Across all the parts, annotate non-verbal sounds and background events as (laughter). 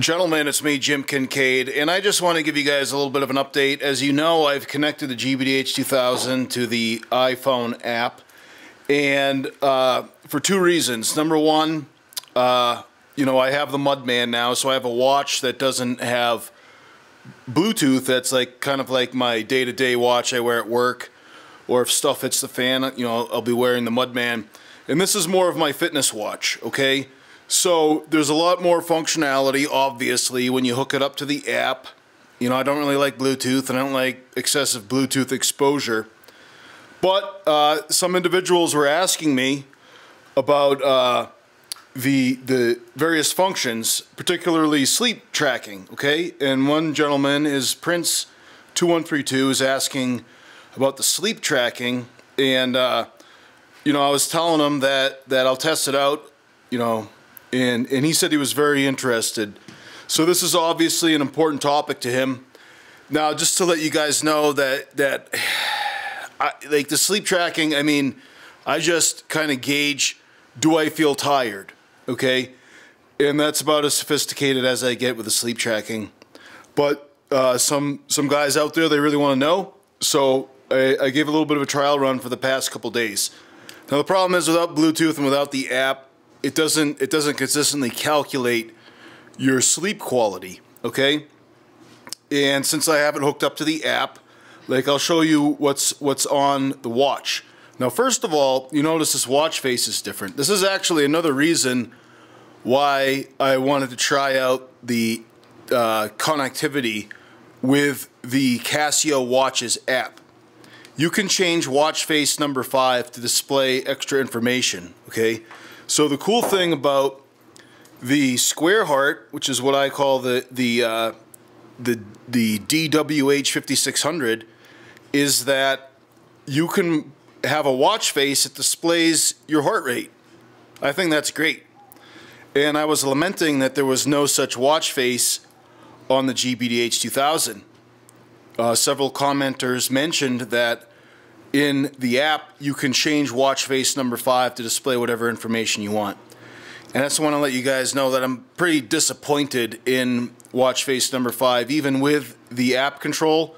Gentlemen, it's me, Jim Kinkade, and I just want to give you guys a little bit of an update. As you know, I've connected the GBDH 2000 to the iPhone app, and uh, for two reasons. Number one, uh, you know, I have the Mudman now, so I have a watch that doesn't have Bluetooth. That's like kind of like my day-to-day watch I wear at work, or if stuff hits the fan, you know, I'll be wearing the Mudman. And this is more of my fitness watch, okay? So there's a lot more functionality, obviously, when you hook it up to the app. You know, I don't really like Bluetooth, and I don't like excessive Bluetooth exposure. But uh, some individuals were asking me about uh, the the various functions, particularly sleep tracking. Okay, and one gentleman is Prince two one three two is asking about the sleep tracking, and uh, you know, I was telling him that that I'll test it out. You know, and and he said he was very interested. So this is obviously an important topic to him. Now, just to let you guys know that that (sighs) I, like the sleep tracking, I mean, I just kind of gauge do I feel tired, okay? And that's about as sophisticated as I get with the sleep tracking. But uh, some some guys out there they really want to know, so I, I gave a little bit of a trial run for the past couple days. Now the problem is without Bluetooth and without the app, it doesn't it doesn't consistently calculate your sleep quality, okay? And since I haven't hooked up to the app, like I'll show you what's what's on the watch. Now, first of all, you notice this watch face is different. This is actually another reason why I wanted to try out the uh, connectivity with the Casio Watches app. You can change watch face number five to display extra information, okay? So the cool thing about the square heart, which is what I call the the uh, the the DWH 5600, is that you can have a watch face that displays your heart rate. I think that's great. And I was lamenting that there was no such watch face on the GBDH 2000. Uh, several commenters mentioned that in the app, you can change watch face number five to display whatever information you want. And I just want to let you guys know that I'm pretty disappointed in watch face number five. Even with the app control,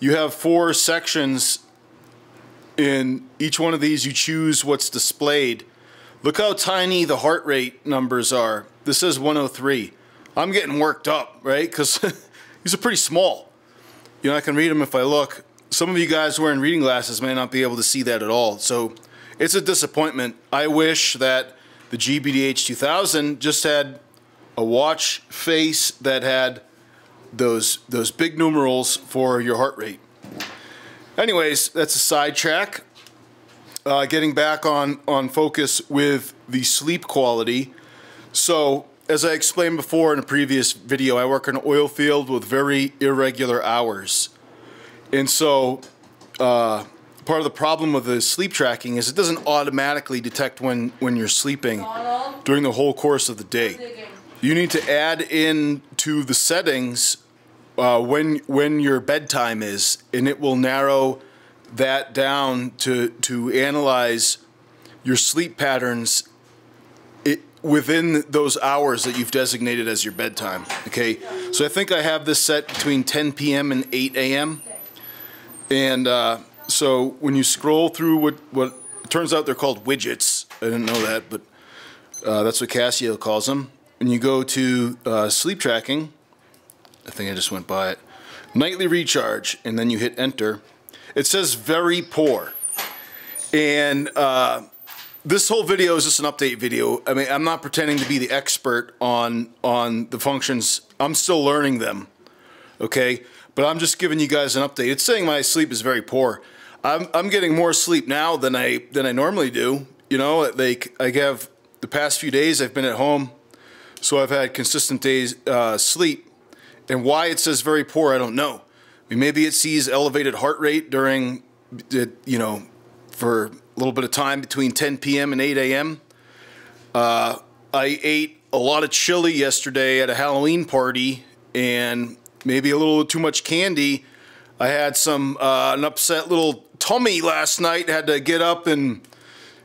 you have four sections. In each one of these, you choose what's displayed. Look how tiny the heart rate numbers are. This says 103. I'm getting worked up, right? Because (laughs) these are pretty small. You know, I can read them if I look some of you guys wearing reading glasses may not be able to see that at all. So it's a disappointment. I wish that the GBDH 2000 just had a watch face that had those those big numerals for your heart rate. Anyways, that's a sidetrack. Uh, getting back on on focus with the sleep quality. So as I explained before in a previous video, I work in an oil field with very irregular hours. And so uh, part of the problem with the sleep tracking is it doesn't automatically detect when, when you're sleeping during the whole course of the day. You need to add in to the settings uh, when when your bedtime is, and it will narrow that down to to analyze your sleep patterns it, within those hours that you've designated as your bedtime. Okay, so I think I have this set between 10 p.m. and 8 a.m. And uh, so when you scroll through what, what turns out they're called widgets. I didn't know that, but uh, that's what Casio calls them. And you go to uh, sleep tracking. I think I just went by it. Nightly recharge, and then you hit enter. It says very poor. And uh, this whole video is just an update video. I mean, I'm not pretending to be the expert on on the functions. I'm still learning them. Okay, but I'm just giving you guys an update. It's saying my sleep is very poor. I'm I'm getting more sleep now than I than I normally do. You know, like I have the past few days I've been at home, so I've had consistent days uh, sleep. And why it says very poor, I don't know. I mean, maybe it sees elevated heart rate during, you know, for a little bit of time between 10 p.m. and 8 a.m. Uh, I ate a lot of chili yesterday at a Halloween party, and maybe a little too much candy. I had some uh, an upset little tummy last night. Had to get up and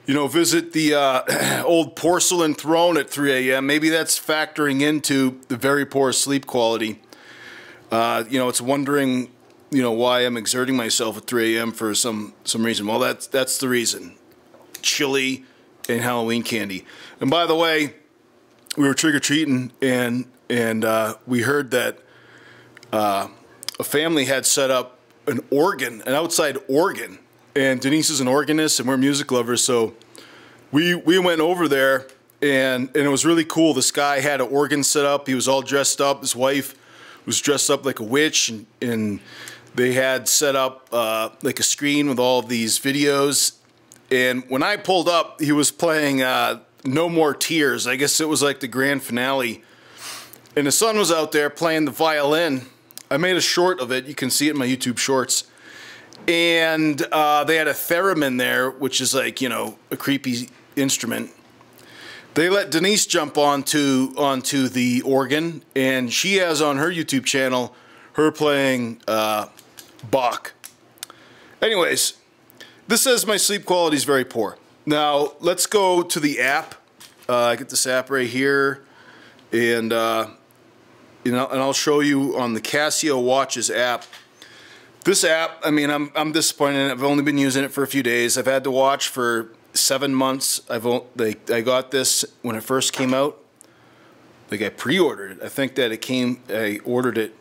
you know, visit the uh, (clears throat) old porcelain throne at 3 a.m. Maybe that's factoring into the very poor sleep quality. Uh, you know, it's wondering, you know, why I'm exerting myself at 3 a.m. for some some reason. Well, that's that's the reason. Chili and Halloween candy. And by the way, we were trick or treating, and and uh, we heard that uh, a family had set up an organ, an outside organ and Denise is an organist, and we're music lovers, so we we went over there, and and it was really cool. This guy had an organ set up. He was all dressed up. His wife was dressed up like a witch, and, and they had set up uh, like a screen with all these videos. And when I pulled up, he was playing uh, "No More Tears." I guess it was like the grand finale. And his son was out there playing the violin. I made a short of it. You can see it in my YouTube shorts and uh, they had a theremin there, which is like you know a creepy instrument. They let Denise jump onto onto the organ, and she has on her YouTube channel her playing uh, Bach. Anyways, this says my sleep quality is very poor. Now let's go to the app. Uh, I get this app right here, and uh, you know, and I'll show you on the Casio Watches app this app, I mean, I'm I'm disappointed. I've only been using it for a few days. I've had the watch for seven months. I've like I got this when it first came out. Like I pre-ordered it. I think that it came. I ordered it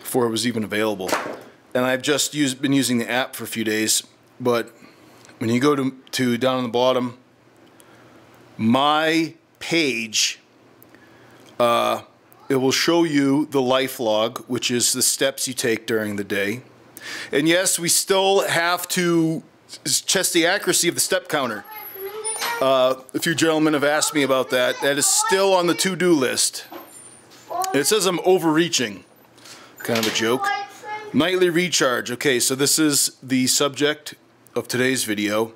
before it was even available, and I've just used been using the app for a few days. But when you go to to down on the bottom, my page. Uh, it will show you the life log, which is the steps you take during the day. And yes, we still have to test the accuracy of the step counter. Uh, a few gentlemen have asked me about that. That is still on the to-do list. It says I'm overreaching. Kind of a joke. Nightly recharge. Okay, so this is the subject of today's video.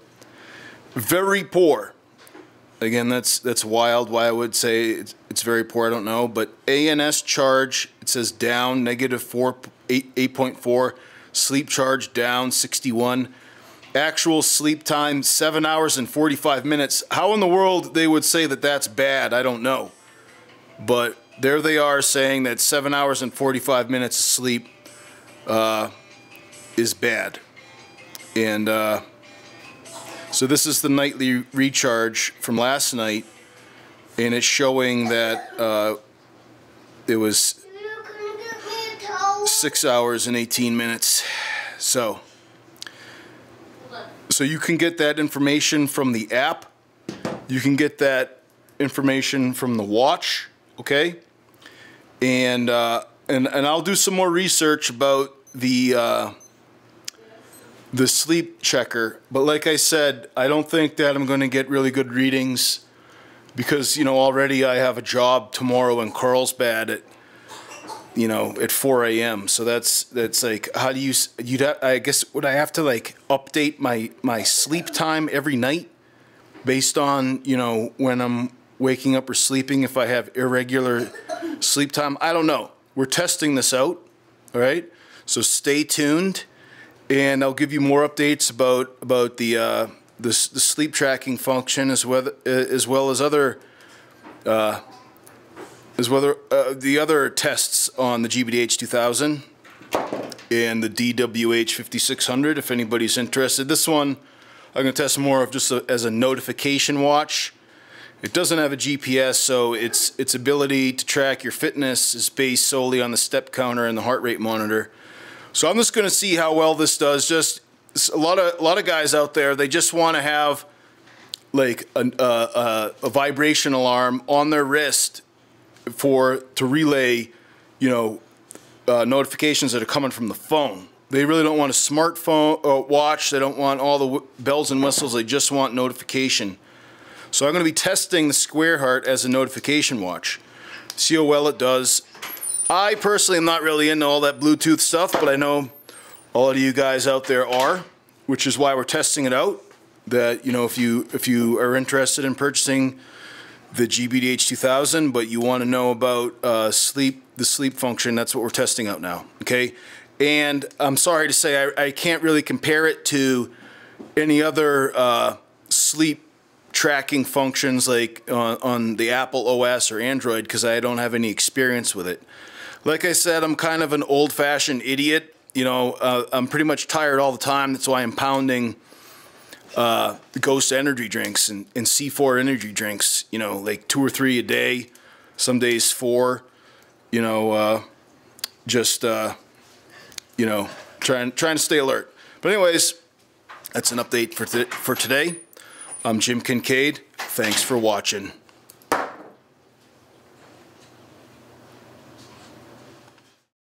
Very poor. Again, that's that's wild. Why I would say it's, it's very poor, I don't know. But ANS charge, it says down, negative 4, 8.4. Sleep charge down 61. Actual sleep time 7 hours and 45 minutes. How in the world they would say that that's bad, I don't know. But there they are saying that 7 hours and 45 minutes of sleep uh, is bad. And uh, so this is the nightly recharge from last night. And it's showing that uh, it was six hours and 18 minutes. So, so you can get that information from the app. You can get that information from the watch, okay? And, uh, and, and I'll do some more research about the, uh, the sleep checker. But like I said, I don't think that I'm going to get really good readings because, you know, already I have a job tomorrow in Carlsbad at you know, at 4 a.m. So that's that's like, how do you? You'd have, I guess would I have to like update my my sleep time every night based on you know when I'm waking up or sleeping if I have irregular sleep time? I don't know. We're testing this out. All right. So stay tuned, and I'll give you more updates about about the uh, the, the sleep tracking function as well as well as other. Uh, is whether uh, the other tests on the GBDH 2000 and the DWH 5600 if anybody's interested. This one I'm going to test more of just a, as a notification watch. It doesn't have a GPS, so its its ability to track your fitness is based solely on the step counter and the heart rate monitor. So I'm just going to see how well this does. Just a lot of a lot of guys out there, they just want to have like a, a, a vibration alarm on their wrist for to relay, you know, uh, notifications that are coming from the phone. They really don't want a smartphone uh, watch. They don't want all the bells and whistles. They just want notification. So I'm going to be testing the Square Heart as a notification watch. See how well it does. I personally am not really into all that Bluetooth stuff, but I know all of you guys out there are, which is why we're testing it out. That you know, if you if you are interested in purchasing the GBDH 2000, but you want to know about uh, sleep, the sleep function, that's what we're testing out now, okay? And I'm sorry to say I, I can't really compare it to any other uh, sleep tracking functions like on, on the Apple OS or Android because I don't have any experience with it. Like I said, I'm kind of an old-fashioned idiot. You know, uh, I'm pretty much tired all the time. That's why I'm pounding uh, the Ghost energy drinks and, and C4 energy drinks. You know, like two or three a day. Some days four. You know, uh, just uh, you know, trying trying to stay alert. But anyways, that's an update for for today. I'm Jim Kinkade. Thanks for watching.